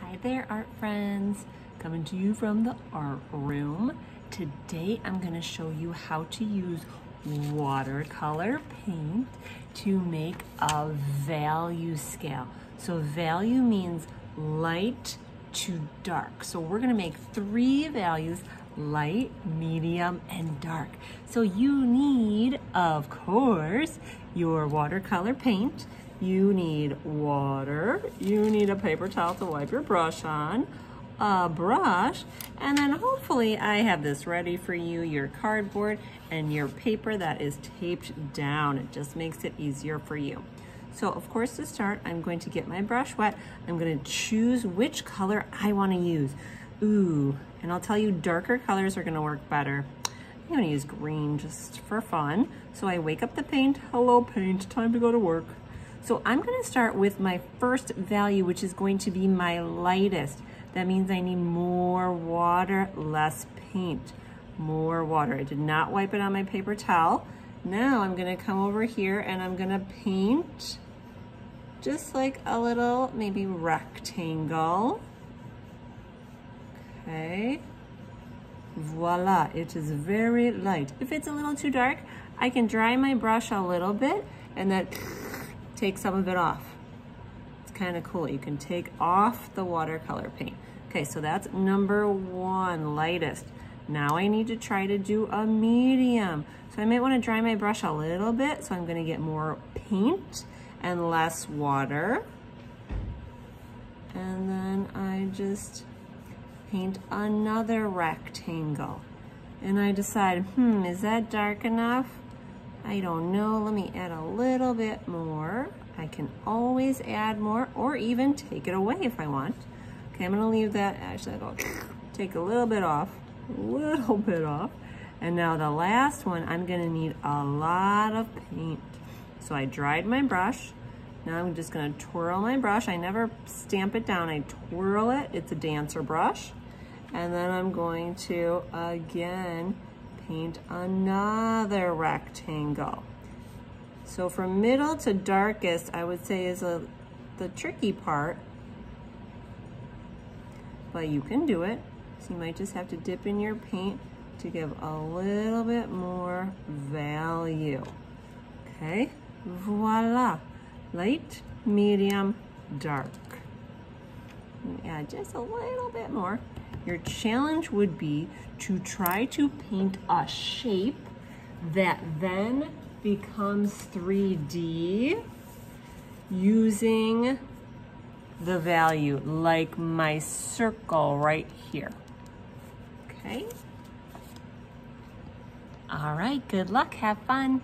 Hi there, art friends. Coming to you from the art room. Today I'm going to show you how to use watercolor paint to make a value scale. So value means light to dark. So we're going to make three values, light, medium, and dark. So you need, of course, your watercolor paint you need water, you need a paper towel to wipe your brush on, a brush, and then hopefully I have this ready for you, your cardboard and your paper that is taped down. It just makes it easier for you. So of course to start, I'm going to get my brush wet. I'm gonna choose which color I wanna use. Ooh, and I'll tell you darker colors are gonna work better. I'm gonna use green just for fun. So I wake up the paint, hello paint, time to go to work. So I'm gonna start with my first value, which is going to be my lightest. That means I need more water, less paint. More water. I did not wipe it on my paper towel. Now I'm gonna come over here and I'm gonna paint just like a little, maybe rectangle. Okay. Voila, it is very light. If it's a little too dark, I can dry my brush a little bit and that take some of it off. It's kind of cool. You can take off the watercolor paint. Okay, so that's number one, lightest. Now I need to try to do a medium. So I might want to dry my brush a little bit, so I'm going to get more paint and less water. And then I just paint another rectangle. And I decide, hmm, is that dark enough? I don't know, let me add a little bit more. I can always add more or even take it away if I want. Okay, I'm gonna leave that, actually I'll take a little bit off, a little bit off. And now the last one, I'm gonna need a lot of paint. So I dried my brush. Now I'm just gonna twirl my brush. I never stamp it down, I twirl it. It's a dancer brush. And then I'm going to, again, paint another rectangle. So from middle to darkest, I would say is a, the tricky part, but you can do it. So you might just have to dip in your paint to give a little bit more value. Okay, voila. Light, medium, dark. Add just a little bit more. Your challenge would be to try to paint a shape that then becomes 3D using the value, like my circle right here. Okay? All right, good luck, have fun.